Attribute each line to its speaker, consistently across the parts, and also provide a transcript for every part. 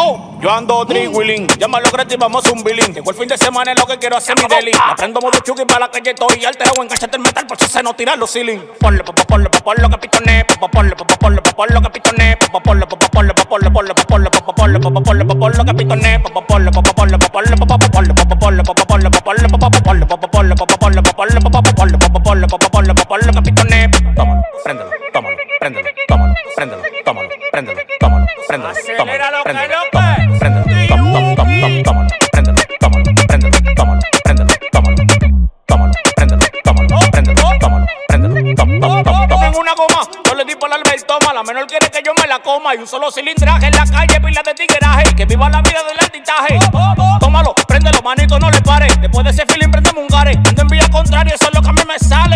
Speaker 1: Oh, yo ando three wheeling. Llámalo gratis, vamos a un billing. Llegó el fin de semana, es lo que quiero hacer mi deli. La prendo modo chuki para la calle estoy alterado. Enganchate el metal por si se no tira los ceiling. Ponle, pa, ponle, pa, ponle, que pitone. Pa, ponle, pa, ponle, pa, ponle, que pitone. Pa, ponle, pa, ponle, pa, ponle, ponle, ponle, pa, ponle, pa, ponle, pa, ponle, que pitone. Pa, ponle, pa, ponle, pa, ponle, pa, ponle, pa, ponle, pa, ponle, pa, ponle, pa, ponle, pa, ponle, pa, ponle, pa, ponle, pa, ponle, pa, ponle, pa, ponle, pa, ponle, que pitone. Tómalo, préndelo, tómalo, préndelo, tómalo, préndelo, tómalo, préndelo, tómalo, préndelo, tómalo, préndelo, tómalo, préndelo, En una goma, yo le di por la Alberto, la menor quiere que yo me la coma y un solo cilindraje en la calle, pila de tigueraje, que viva la vida del altitaje. Tómalo, préndelo, manito, no le pare. Después de ese feeling, prendemos un gare. Ando en vía contraria, eso es lo que a mí me sale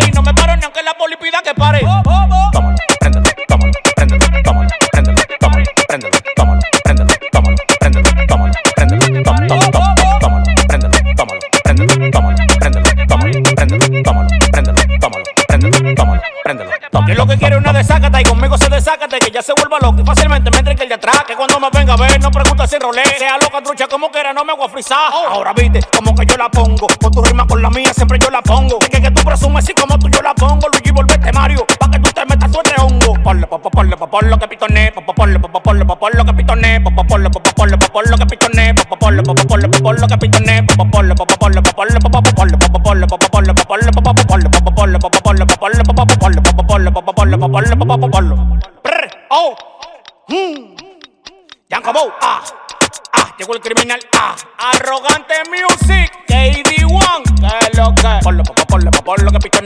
Speaker 1: Que lo que quiere una desácata y conmigo se desácate que ya se vuelva loco y fácilmente me entre que el de atrás. Que cuando me venga a ver, no pregunta si rolé. Sea loca, trucha, como quiera, no me voy a frisar. Ahora viste, como que yo la pongo. Con tu rima, con la mía, siempre yo la pongo. Es que, que tú presumes así como tú yo la pongo. Luigi, volvete Mario, pa' que tú te metas tu de hongo. Ponle, pa, ponle, pa, ponle que pitone. Pa, ponle, pa, ponle, pa, ponle que pitone. Pa, ponle, pa, ponle, pa, ponle que pitone. Pa, ponle, pa, ponle, pa, ponle que pitone. Pa, ponle, pa, ponle, pa, ponle, pa, ponle, pa, ponle, pa, ponle, pa, ponle, pa, ponle, pa, ponle, papapolo, papapolo, papapolo, papapolo, papapolo, papapolo, papapolo, papapolo. Brr, oh, mmm, Yankobo, ah, ah, llegó el criminal, ah, arrogante music, KD1, que lo que, papapolo, papapolo, que pichó